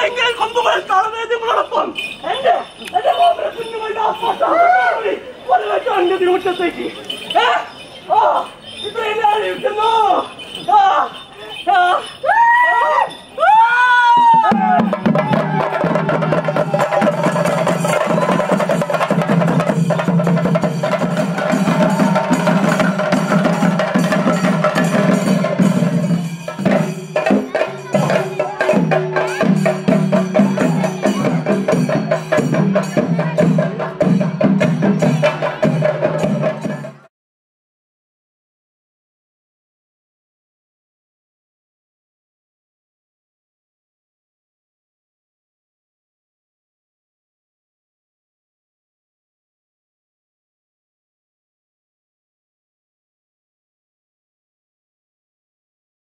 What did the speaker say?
തുമ്പ കൊമ്പുകളിൽ താളവേദികളോടൊപ്പം എന്റെ എന്റെ കുഞ്ഞുങ്ങളുടെ പാട്ടാ ഒരു വെച്ചാൽ മുറ്റത്തേക്ക് ഏ? 감사합니다.